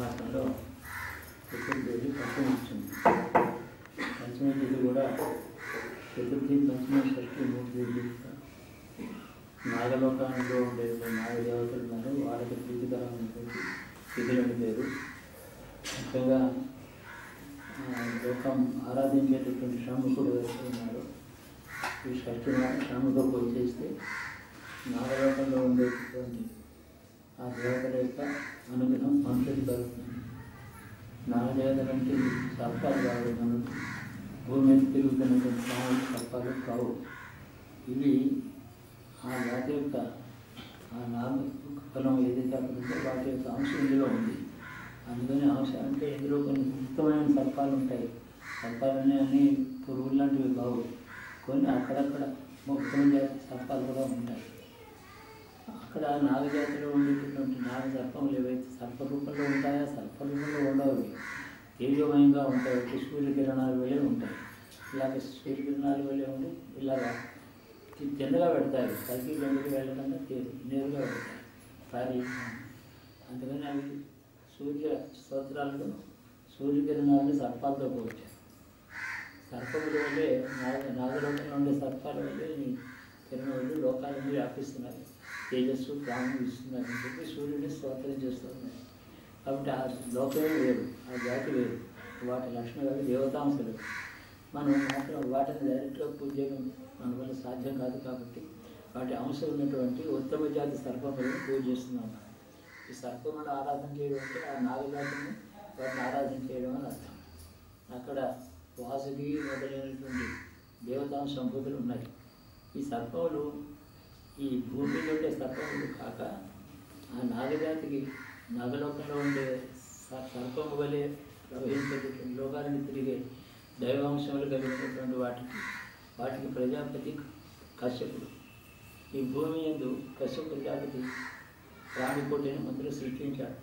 మాసంలో చతుర్థి పంచమి వచ్చింది. పంచమి తేదీ కూడా చతుర్థి పంచమి షష్ఠి మూడు తిథులు నాగలోకానికి ఉండే నాగదేవతలు ఉన్నారు. వాళ్ళకి ప్రీతికరమైనటువంటి తిథులని లేదు ముఖ్యంగా లోకం ఆరాధించేటటువంటి శ్రమికుడు ఉన్నారు ఈ షష్ఠి శ్రమతో పోయి చేస్తే నాగలోకంలో ఉండేటటువంటి ఆ దేవతల యొక్క అనుగ్రహం మనుషులు కలుగుతుంది. నాగదేవతలు అంటే సర్పాలు కాదు మనం భూమి మీద తిరుగుతున్నటువంటి మామూలు సర్పాలు కావు. ఇవి ఆ జాతి యొక్క ఆ నాగ కులం ఏదైతే అక్కడ ఉందో వాటి యొక్క అంశం ఇందులో ఉంది. అందుకని అంశం అంటే ఇందులో కొన్ని ముఖ్యమైన సర్పాలు ఉంటాయి. సర్పాలనే అన్ని పురుగులు లాంటివి కావు. కొన్ని అక్కడక్కడ ముఖ్యమైన జాతి సర్పాలు కూడా ఉంటాయి. అక్కడ నాగజాతిలో ఉండేటటువంటి నాగ సర్పములు ఏవైతే సర్పరూపంలో ఉంటాయో సర్పరూపంలో ఉండవు. అవి. తేజోమయంగా ఉంటాయి. సూర్యకిరణాలు వెళ్ళి ఉంటాయి. ఇలాగ సూర్యకిరణాలు వెళ్ళి ఉండి ఇలాగా కి- పెడతారు. కలిపి కిందకి వెళ్ళకుండా నేరుగా పెడతారు. పారి అందుకని అవి సూర్య స్తోత్రాలను సూర్యకిరణాలను సర్పాలతో పోల్చారు. సర్పములు వెళ్ళే నాగ నాగలోకంలో ఉండే సర్పాలు వెళ్ళి కిరణాలు లోకాలను వ్యాపిస్తున్నారు తేజస్సు ప్రాణం ఇస్తున్నారని చెప్పి సూర్యుడిని స్తోత్రం చేస్తున్నాయి కాబట్టి ఆ లోకమే వేరు ఆ జాతి వేరు. వాటి లక్షణాలు దేవతాంశలు. మనం మాత్రం వాటిని డైరెక్ట్గా పూజ చేయడం మన వల్ల సాధ్యం కాదు కాబట్టి వాటి అంశం ఉన్నటువంటి ఉత్తమ జాతి సర్పములను పూజ చేస్తున్నాం. ఈ సర్పములు ఆరాధన చేయడం అంటే ఆ నాగజాతిని వాటిని ఆరాధన చేయడం అని అర్థం. అక్కడ వాసుకి మొదలైనటువంటి దేవతాంశ సంపదలు ఉన్నాయి. ఈ సర్పములు ఈ భూమిలో ఉండే సర్పములు కాక ఆ నాగజాతికి నాగలోకంలో ఉండే సర్పము వలె ప్రవహించేటటువంటి లోకాలను తిరిగే దైవాంశములు కలిగినటువంటి వాటికి వాటికి ప్రజాపతి కశ్యపుడు. ఈ భూమి ఎందు కశ్యప ప్రజాపతి ప్రాణికోటిని మంత్రులు సృష్టించాడు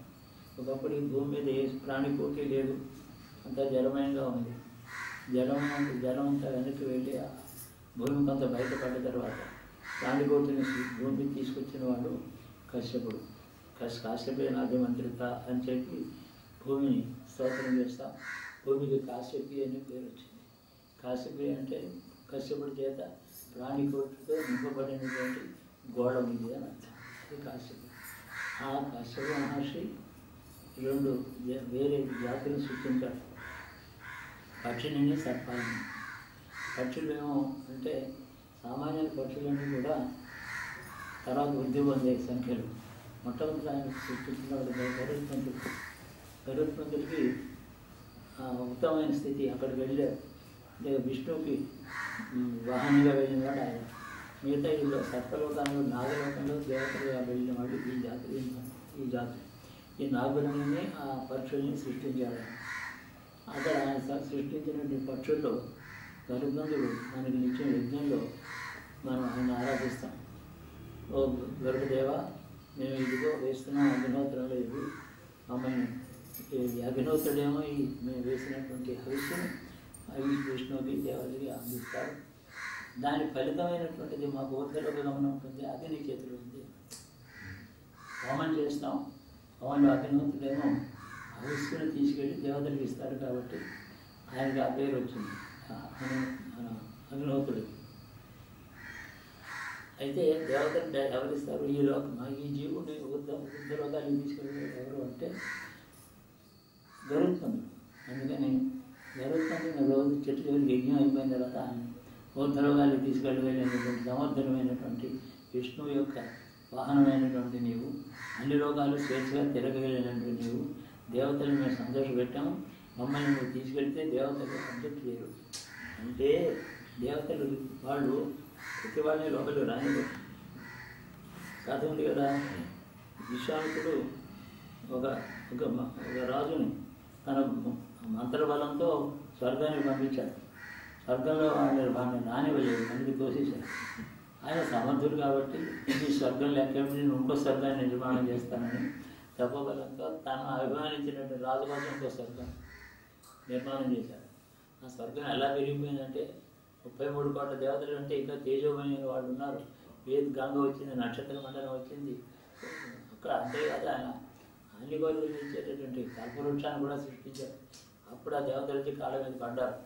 ఒకప్పుడు ఈ భూమి మీద ఏ ప్రాణికోటి లేదు. అంతా జలమయంగా ఉంది. జలం జలం అంతా వెనక్కి వెళ్ళి భూమి కొంత బయటపడ్డ తర్వాత ప్రాణికోటిని భూమికి తీసుకొచ్చిన వాడు కశ్యపుడు. కశ్ కాశ్యపే నాది మంత్రిత అని చెప్పి భూమిని స్తోత్రం చేస్తాం. భూమికి కాశ్యపి అనే పేరు వచ్చింది. కాశ్యపి అంటే కశ్యపుడి చేత ప్రాణికోటితో నింపబడినటువంటి గోడ ఉంది అని అర్థం. అది కాశ్యపి ఆ కశ్యప మహర్షి రెండు వేరే జాతిని సృష్టించాడు. పక్షిని సర్పాలని పక్షులు ఏమో అంటే సామాన్య పక్షులన్నీ కూడా తర్వాత వృద్ధి పొందే సంఖ్యలు. మొట్టమొదటి ఆయన సృష్టించినవాడు గరుత్మంతుడు. గరుత్మంతుడికి ఆ, ఉత్తమమైన స్థితి అక్కడికి వెళ్ళారు అంటే విష్ణువుకి ఉమ్, వాహనంగా వెళ్ళినవాడు ఆయన. మిగతా ఇల్లు సర్పలోకంలో నాగలోకంలో దేవతలుగా వెళ్ళిన వాడు ఈ జాతి ఈ జాతి. ఈ నాగులని ఆ పక్షుల్ని సృష్టించాడు. ఆయన. అక్కడ ఆయన స- సృష్టించినటువంటి పక్షుల్లో గరుత్మంతుడు మనకి నిత్యం యజ్ఞంలో మనం ఆయన ఆరాధిస్తాం. ఓ గరుడదేవ మేము ఇదిగో వేస్తున్నాం అగ్నిహోత్రంలో ఇది. ఆమెను అగ్నిహోత్రుడేమో ఈ మేము వేసినటువంటి హవిష్యను అవి విష్ణువుకి దేవతకి అందిస్తారు. దాని ఫలితమైనటువంటిది మా బోధలో గమనం ఉంటుంది? అది నీ చేతిలో ఉంది. హోమం చేస్తాం. హోమంలో అగ్నిహోత్రుడేమో హవిష్యను తీసుకెళ్ళి దేవతలకు ఇస్తాడు కాబట్టి ఆయనకి ఆ పేరు వచ్చింది. అనులోకుడు అయితే దేవతలు ఎవరిస్తారు? ఈ లోకం ఈ జీవుని వృద్ధ రోగాలు లోకాలకు ఎవరు అంటే జరుగుతుంది అందుకని గరుత్మంతుని రోజు చెట్టు చివరికి యజ్ఞం అయిపోయిన తర్వాత ఆయన ఊర్ధలోకాలకు తీసుకెళ్ళగలిగినటువంటి సమర్థనమైనటువంటి విష్ణువు యొక్క వాహనమైనటువంటి నీవు అన్ని లోకాలు స్వేచ్ఛగా తిరగగలిగినటువంటి నీవు దేవతలను మేము సంతోషపెట్టాము. మమ్మల్ని నువ్వు తీసుకెళ్తే దేవతలు సబ్జెక్ట్ చేయరు. అంటే దేవతలు వాళ్ళు ప్రతి వాళ్ళని లోపలి రాని కథ ఉంది కదా విశ్వామిత్రుడు ఒక ఒక ఒక రాజుని తన మంత్రబలంతో స్వర్గాన్ని పంపించాడు. స్వర్గంలో ఆయన వాడిని రానివ్వలేదు మనకి కోసేశారు ఆయన సమర్థుడు కాబట్టి ఈ స్వర్గం లెక్క నేను ఇంకో స్వర్గాన్ని నిర్మాణం చేస్తానని తపోబలంతో తను అభిమానించినటువంటి రాజు కోసం ఇంకో స్వర్గం. నిర్మాణం చేశారు. ఆ స్వర్గం ఎలా పెరిగిపోయిందంటే ముప్పై మూడు కోట్ల దేవతలు అంటే ఇంకా తేజోమయమైన వాళ్ళు ఉన్నారు. వేది గంగ వచ్చింది నక్షత్ర మండలం వచ్చింది. అక్కడ అంతేకాదు ఆయన అన్ని కోరికలు ఇచ్చేటటువంటి కల్పవృక్షాన్ని కూడా సృష్టించారు. అప్పుడు ఆ దేవతలు వచ్చి కాళ్ళ మీద పడ్డారు.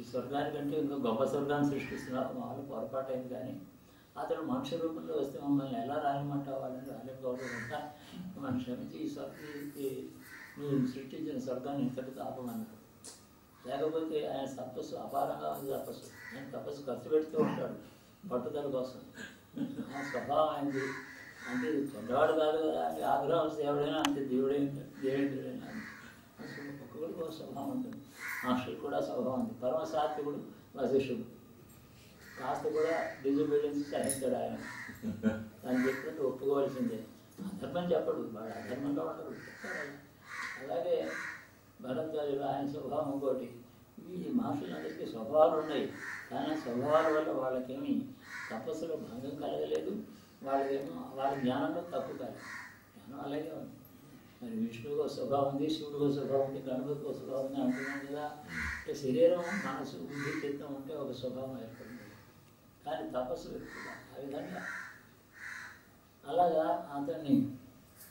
ఈ స్వర్గానికంటే ఇంకా గొప్ప స్వర్గాన్ని సృష్టిస్తున్నారు. వాళ్ళు పొరపాటు అయింది కానీ అతను మనుష్య రూపంలో వస్తే మమ్మల్ని ఎలా రాయమంటావు వాళ్ళని రాలేకపోవడం మనం క్షమించి ఈ స్వర్గ నువ్వు సృష్టించిన స్వర్గాన్ని ఇంతటితో ఆపమన్నాడు లేకపోతే ఆయన తపస్సు అపారంగా ఉంది తపస్సు ఆయన తపస్సు ఖర్చు పెడుతూ ఉంటాడు పట్టుదల కోసం. ఆయన స్వభావం ఆయనది. అంటే పెద్దవాడు కాదు కదా. అంటే ఆగ్రహం దేవుడైనా అంతే దేవుడే దేవుడైనా అసలు ఒక్కొక్కడికి ఒక స్వభావం ఉంటుంది. మనుషులు కూడా స్వభావం ఉంది. పరమ సాత్వికుడు వశిష్ఠుడు. కాస్త కూడా డిజిబిలిటీ సహిస్తాడు ఆయన. తను చెప్పినట్టు ఒప్పుకోవాల్సిందే. అధర్మం చెప్పడు. వాడు అధర్మంగా ఉండడు. అలాగే భరద్వాజుడు ఆయన స్వభావం ఇంకోటి. ఈ మనుషులందరికీ స్వభావాలు ఉన్నాయి. కానీ స్వభావాల వల్ల వాళ్ళకేమి తపస్సులో భంగం కలగలేదు. వాళ్ళకేమో వాళ్ళ జ్ఞానంలో తప్పు కాలేదు. జ్ఞానం అలాగే ఉంది. మరి విష్ణువుకు స్వభావం ఉంది శివుడికి స్వభావం ఉంది గణపతికి స్వభావం ఉంది అంటున్నాం కదా. అంటే శరీరం మనసు బుద్ధి చిత్తం ఉంటే ఒక స్వభావం ఏర్పడింది. కానీ తపస్సు ఆ విధంగా అలాగా అతన్ని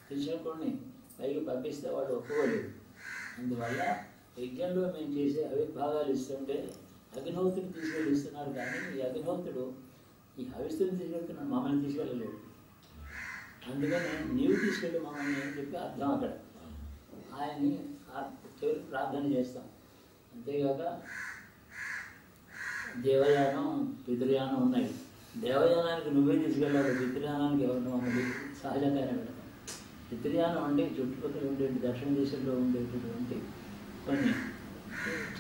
కృష్ణకుడిని పైకి పంపిస్తే వాడు ఒప్పుకోలేదు. అందువల్ల యజ్ఞంలో మేము చేసే అవిర్భాగాలు ఇస్తుంటే అగ్నిహోత్రుడు తీసుకెళ్ళి ఇస్తున్నారు కానీ ఈ అగ్నిహోత్రుడు ఈ హవిస్తుని తీసుకెళ్తున్నాడు మమ్మల్ని తీసుకెళ్ళలేడు అందుకని నీవు తీసుకెళ్ళి మమ్మల్ని అని చెప్పి అర్థం అక్కడ. ఆయన్ని చివరికి ప్రార్థన చేస్తాం. అంతేగాక దేవయానం పితృయానం ఉన్నాయి. దేవయానానికి నువ్వే తీసుకెళ్ళాలి పితృయానానికి ఎవరిని మమ్మల్ని సహజంగానే పెడతాం అంటే చుట్టుపక్కల ఉండే దక్షిణ దేశంలో ఉండేటటువంటి కొన్ని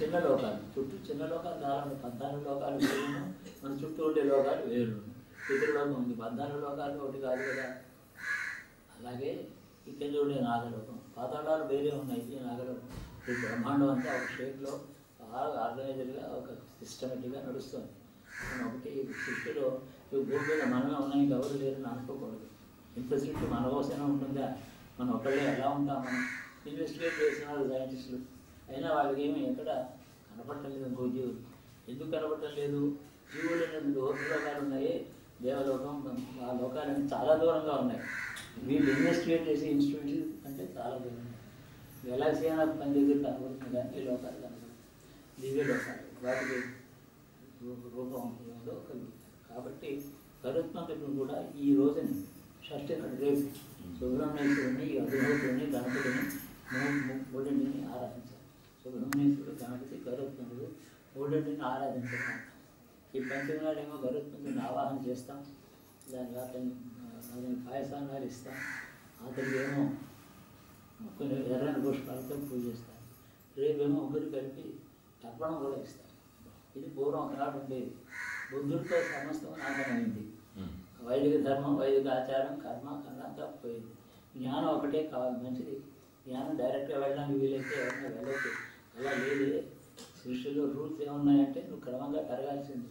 చిన్న లోకాలు చుట్టూ చిన్న లోకాలు చాలా పద్నాలుగు లోకాలు వేరు మన చుట్టూ ఉండే లోకాలు వేరు పితృలోకం ఉంది. పద్నాలుగు లోకాలు ఒకటి కాదు కదా. అలాగే ఇక్కడ ఉండే నాగలోకం. పాతాళాలు వేరే ఉన్నాయి. ఈ నాగలోకం. ఈ బ్రహ్మాండం అంతా ఒక షేప్లో బాగా ఆర్గనైజర్గా ఒక సిస్టమేటిక్గా నడుస్తుంది. మనం ఒకటి సృష్టిలో ఈ భూమి మీద మనమే ఉన్నాయి ఎవరు లేరని అనుకోకూడదు. ఇంత సృష్టి మన కోసమే ఉంటుందా? మనం ఒకళ్ళే ఎలా ఉంటాం మనం ఇన్వెస్టిగేట్ వాళ్ళు సైంటిస్టులు అయినా వాళ్ళకి ఏమి ఎక్కడ కనపడటం లేదు ఇంకో జీవులు ఎందుకు కనపడలేదు జీవులు అనేటువంటి లోకాలు ఉన్నాయి. దేవలోకం ఆ లోకాలన్నీ చాలా దూరంగా ఉన్నాయి. వీళ్ళు ఇన్వెస్టిగేట్ చేసే ఇన్స్టిట్యూట్ అంటే చాలా దూరం గెలాక్సీ అయినా పని దగ్గర కనబడుతుంది కానీ ఈ లోకాలు కనబడుతుంది దివ్య లోకాలు. వాటికి రూపం ఉంటుందో కాబట్టి గరుత్మంతుడు కూడా ఈ రోజుని షష్ఠి ఇక్కడ రేపు సుబ్రహ్మణ్యేశ్వరుని అగ్నిహోత్రుని గణపతిని మూడింటిని ఆరాధించాలి. సుబ్రహ్మణ్యేశ్వరుడు గణపతి గరుత్మంతుడు మూడింటిని ఆరాధించడం ఈ పంచమి నాడేమో గరుత్మంతుడిని ఆవాహన చేస్తాం. దాని అతని అతని పాయసాన్ని ఇస్తాం. అతనికి ఏమో కొన్ని ఎర్రని పుష్పాలతో పూజిస్తాం రేపేమో ఒకరు కలిపి తర్పణం కూడా ఇస్తాం. ఇది పూర్వం ఒకనాడు ఉండేది. బుద్ధుడితో సమస్తం నాశనమైంది. వైదిక ధర్మం వైదిక ఆచారం కర్మ కర్మ పోయింది. జ్ఞానం ఒకటే కావాలి మంచిది. జ్ఞానం డైరెక్ట్గా వెళ్ళడానికి వీలైతే ఎవరైనా వెళ్ళొచ్చు. అలా లేదు. సృష్టిలో రూల్స్ ఏమున్నాయంటే నువ్వు క్రమంగా పెరగాల్సింది.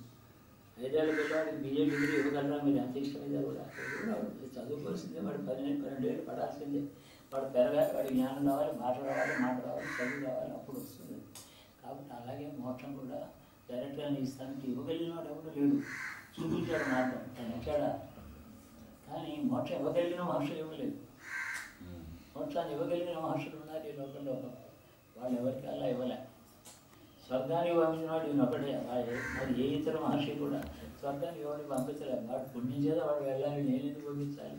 ఐదేళ్ళ పిల్లవాడికి బిఏ డిగ్రీ ఇవ్వగలరా? మీరు ఎంత ఇష్టమైతే కూడా వాడు చదువుకోవాల్సిందే. వాడు పదిహేను పన్నెండు ఏళ్ళు పడాల్సిందే. వాడు పెరగాలి వాడి జ్ఞానం రావాలి భాష రావాలి మాట రావాలి చదువు రావాలి అప్పుడు వస్తుంది. కాబట్టి అలాగే మోక్షం కూడా డైరెక్ట్గా నీ ఇస్తానికి ఇవ్వగలిగిన వాడు ఎవరు లేడు. చూపించాడు మార్గం తను వచ్చాడా? కానీ మోక్షం ఇవ్వగలిగిన మహర్షులు ఇవ్వలేదు మోక్షాన్ని ఇవ్వగలిగిన మహర్షులు ఉన్నారు ఈ లోకంలో. వాళ్ళు ఎవరికి అలా ఇవ్వలే. స్వర్గానికి పంపించిన వాడు ఈయన ఒకటే మరి ఏ ఇతర మహర్షి కూడా స్వర్గానికి ఎవరిని పంపించలేదు వాడు పుణ్యం చేత వాడు వెళ్ళాలి. నేను ఎందుకు పంపించాలి?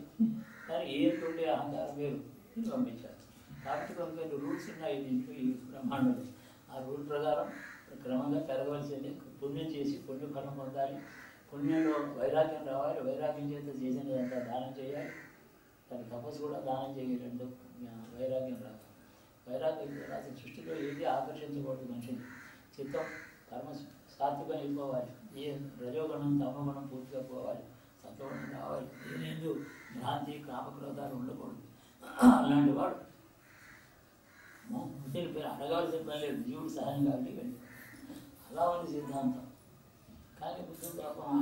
కానీ ఏ అహంకారం వేరు. ఇది పంపించాలి కాబట్టి కొన్ని రూల్స్ ఉన్నాయి దీంట్లో. ఈ బ్రహ్మాండంలో. ఆ రూల్ ప్రకారం క్రమంగా పెరగవలసింది. పుణ్యం చేసి పుణ్యఫలం పొందాలి. పుణ్యంలో వైరాగ్యం రావాలి వైరాగ్యం చేత చేసినదంతా దానం చేయాలి. దాని తపస్సు కూడా దానం చేయాలి రెండు వైరాగ్యం రావాలి వైరాగ్యం రాసి సృష్టిలో ఏది ఆకర్షించకూడదు మనిషిని. చిత్తం కర్మ సాత్వికం వెళ్ళిపోవాలి ఏ రజోగుణం తమగుణం పూర్తిగా పోవాలి. సత్వగుణం రావాలి. ఏనేందు భ్రాంతి కామక్రోధాలు ఉండకూడదు. అలాంటి వాడు దీని పేరు అడగాల్సిన పని లేదు. జీవుడు సహాయం కాబట్టి వెళ్ళి అలా ఉంది సిద్ధాంతం. కానీ బుద్ధుడు పాపం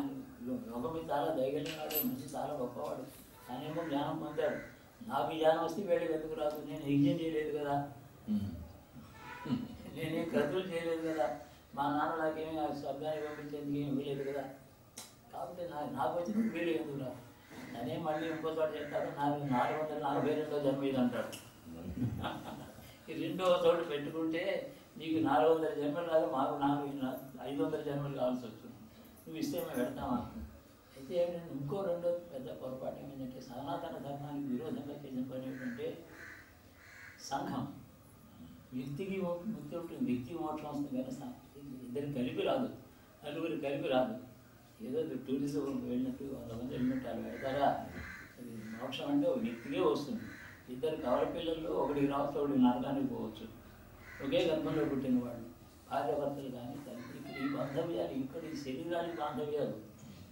లోకమే చాలా ధైర్యం వాడు మనిషి చాలా గొప్పవాడు. కానీ ఏమో జ్ఞానం పొందాడు. నాకు ఈ జ్ఞానం వస్తే వెళ్ళి వెతుకు రాదు? నేను యజ్ఞం చేయలేదు కదా. నేను క్రతువులు చేయలేదు కదా. మా నాన్న నాకేమీ ఆ పంపించేందుకు ఏమి ఇవ్వలేదు కదా. కాబట్టి నాకు నాకు వచ్చింది వీలు ఎందుకు రా నేనే మళ్ళీ ఇంకో చోట చెప్తాడు నాకు నాలుగు వందల నలభై రెండో జన్మ ఇది అంటాడు ఈ రెండో చోట పెట్టుకుంటే నీకు నాలుగు వందల జన్మలు కాదు మాకు నాలుగు ఐదు వందల జన్మలు కావాల్సి వస్తుంది. నువ్వు ఇస్తే మేము పెడతామా అయితే నేను ఇంకో రెండో పెద్ద పొరపాటు ఏమిటంటే సనాతన ధర్మానికి విరోధంగా చేసిన పని ఏమిటంటే సంఘం. వ్యక్తికి ముక్తి ఉంటుంది వ్యక్తి మోక్షం వస్తుంది కానీ ఇద్దరు కలిపి రాదు. నలుగురు కలిపి రాదు. ఏదో టూరిజం వెళ్ళినట్టు వంద మంది వెళ్ళినట్టు అలా వెళ్తారా? అది మోక్షం అంటే ఒక వ్యక్తికే వస్తుంది. ఇద్దరు కవల పిల్లల్లో ఒకటికి రావచ్చు ఒకటి నరకానికి పోవచ్చు. ఒకే గర్భంలో పుట్టిన వాళ్ళు భార్యాభర్తలు కానీ తల్లి ఈ బాంధవ్యాలు ఇక్కడ ఈ శరీరానికి బాంధవ్యాలు.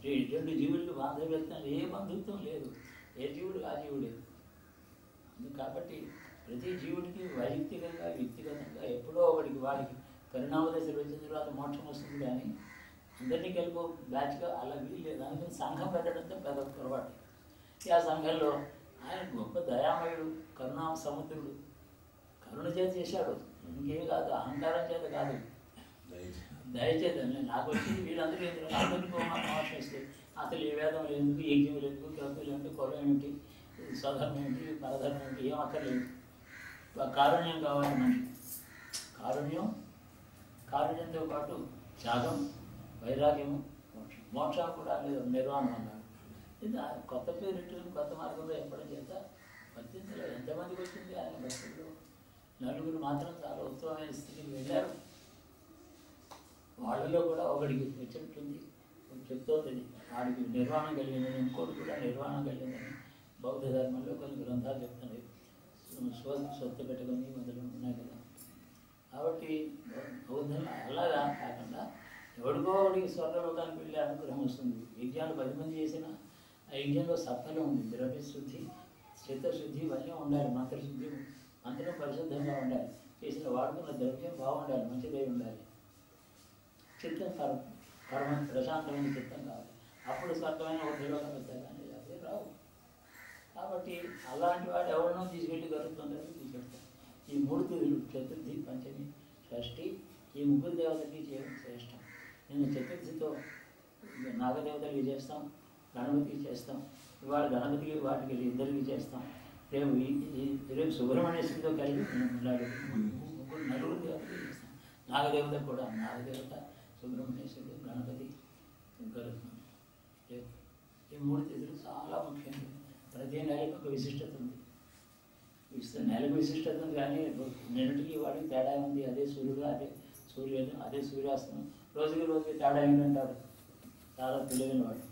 రెండు జీవులకి బాంధవ్యాలు ఏ బంధుత్వం లేదు. ఏ జీవుడు ఆ జీవుడే. కాబట్టి ప్రతి జీవుడికి వైయక్తికంగా వ్యక్తిగతంగా ఎప్పుడో ఒకటికి వాడికి పరిణామ దశలు వచ్చిన తర్వాత మోక్షం వస్తుంది కానీ అందరినీ కలిపో బ్యాచ్గా అలా వీల్లేదు. అందుకని సంఘం పెట్టడంతో పెద్ద పొరపాటు. ఈ ఆ సంఘంలో ఆయన గొప్ప దయామయుడు కరుణా సముద్రుడు. కరుణ చేత చేశాడు. ఇంకేం కాదు అహంకారం చేత కాదు. దయచేత నాకు వచ్చింది వీళ్ళందరూ అందరికీ మోక్షం ఇస్తే అసలు ఏ వేదం ఎందుకు యజ్ఞం ఎందుకు గ్రంథులు ఏమిటి కులం ఏమిటి స్వధర్మం ఏమిటి పరధర్మం ఏమిటి ఏం అక్కర్లేదు. కారుణ్యం కావాలి మనకి కారుణ్యం కారుణ్యంతో పాటు త్యాగం వైరాగ్యము మోక్షం. మోక్షం కూడా లేదు నిర్వాణం అన్నాడు ఇది కొత్త పేరు కొత్త మార్గంలో ఎప్పటి చేత వర్తించలో ఎంతమందికి వచ్చింది ఆయన భక్తులు? నలుగురు మాత్రం చాలా ఉత్తమమైన స్థితికి వెళ్ళారు. వాళ్ళలో కూడా ఒకడికి వచ్చినట్టుంది చెప్తోంది వాడికి నిర్వాణం కలిగిందని ఇంకోటి కూడా నిర్వాణం కలిగిందని బౌద్ధ ధర్మంలో కొన్ని గ్రంథాలు చెప్తున్నాయి స్వ స్వత్తు పెట్టుకొని మొదలు ఉన్నాయి కదా. కాబట్టి బౌద్ధం అలాగా కాకుండా ఎవడికో వాడికి స్వర్గలోకానికి వెళ్ళే అనుగ్రహం వస్తుంది. యజ్ఞాలు పది మంది చేసిన ఆ యజ్ఞంలో సత్ఫలం ఉంది. ద్రవ్యశుద్ధి చిత్తశుద్ధి ఇవన్నీ ఉండాలి. మంత్రశుద్ధి మంత్రం పరిశుద్ధంగా ఉండాలి. చేసిన వాడుకున్న ద్రవ్యం బాగుండాలి. మంచిదై ఉండాలి. చిత్తం పర పరమ ప్రశాంతమైన చిత్తం కాదు. అప్పుడు స్వర్గమైన ఉద్యోగాలు వస్తాయి కానీ అదే రావు. కాబట్టి అలాంటి వాడు ఎవరినో తీసుకెళ్ళి గరుతుందని తీసుకెళ్తాం ఈ మూడు తిరుగులు చతుర్థి పంచమి షష్ఠి ఈ ముగ్గురు దేవతలకి చేయడం శ్రేష్టం. నేను చతుర్థితో నాగదేవతలకి చేస్తాం గణపతికి చేస్తాం ఇవాళ గణపతికి వాటికి ఇద్దరికి చేస్తాం. రేపు రేపు సుబ్రహ్మణ్యేశ్వరితో కలిగి ముగ్గురు నలుగురు దేవతకి చేస్తాం. నాగదేవత కూడా నాగదేవత సుబ్రహ్మణ్యేశ్వరుడు గణపతి గరుత్మ ఈ మూడు తిథులు చాలా ముఖ్యమైనవి ప్రతి నెలకు ఒక విశిష్టత ఉంది. విశిష్ట నెలకు విశిష్టత ఉంది కానీ నిన్నటికి వాడికి తేడా ఉంది. అదే సూర్యుడు అదే సూర్యోదయం అదే సూర్యాస్తమం. రోజుకి రోజుకి తేడా ఏంటంటారు? చాలా తెలియని వాడు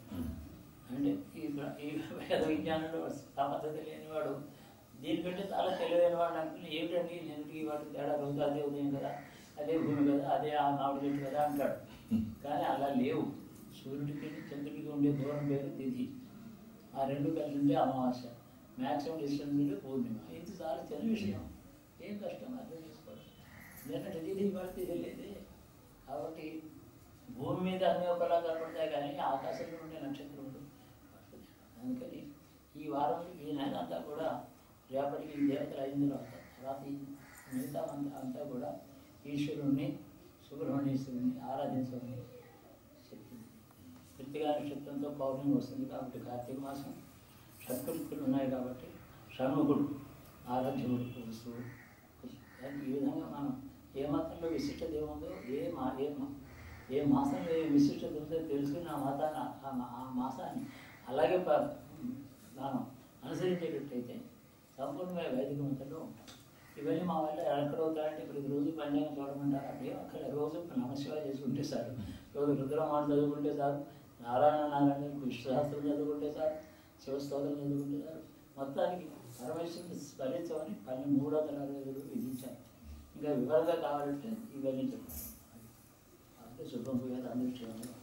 అంటే ఈ ఈ వేద విజ్ఞానంలో సమర్థత లేనివాడు దీనికంటే చాలా తెలివైన వాడు అనుకుని ఏమిటండి నిన్నటికి వాడికి తేడా? రోజు అదే ఉదయం కదా. అదే భూమి కదా అదే ఆ మామిడి చెట్టు కదా అంటాడు. కానీ అలా లేవు. సూర్యుడికి చంద్రుడికి ఉండే దూరం పేరు తిథి ఆ రెండు కలిసి అమావాస్య. మ్యాక్సిమం డిస్టెన్స్ ఉంటే పూర్ణిమ. ఇది చాలా చిన్న విషయం. ఏం కష్టం? అర్థం చేసుకోవడం లేదంటే తిథి ఇవాళ కాబట్టి భూమి మీద అన్ని ఒకలా కనపడతాయి కానీ ఆకాశంలో ఉండే నక్షత్రములు అందుకని ఈ వారం ఈ నెల అంతా కూడా రేపటికి దేవతలు అయిన తర్వాత తర్వాత మిగతా అంతా అంతా కూడా ఈశ్వరుణ్ణి సుబ్రహ్మణ్యేశ్వరుని ఆరాధించమని చెప్పింది. కృతిగా నక్షత్రంతో పౌర్ణమి వస్తుంది కాబట్టి కార్తీక మాసం షట్కృతులు ఉన్నాయి కాబట్టి షణ్ముఖుడు ఆరాధ్యుడు పురుషు ఈ విధంగా మనం ఏ మతంలో విశిష్టత ఏముందో ఏ మా ఏ ఏ మాసంలో ఏ విశిష్టత ఉందో తెలుసుకుని ఆ మతాన్ని ఆ మా- ఆ మాసాన్ని అలాగే మనం అనుసరించేటట్టయితే సంపూర్ణమైన వైదిక మతంలో ఉంటాం. ఇవన్నీ మా వల్ల ఎక్కడవుతాయంటే ఇప్పుడు రోజు పని చూడమంటారు అప్పుడే అక్కడ రోజు నమశివ చేసుకుంటే సార్ రోజు రుద్రమాల చదువుకుంటే సార్ నారాయణ నారాయణ విశ్వశాస్త్రం చదువుకుంటే సార్ శివస్తోత్రం చదువుకుంటే సార్ మొత్తానికి పరమేశ్వరుని స్మరించమని పని మూడు వందల అరవై ఐదు విధించారు. ఇంకా వివరంగా కావాలంటే ఇవన్నీ చెప్పాలి. అంటే శుభం పోయేది అందరూ క్షేమంగా.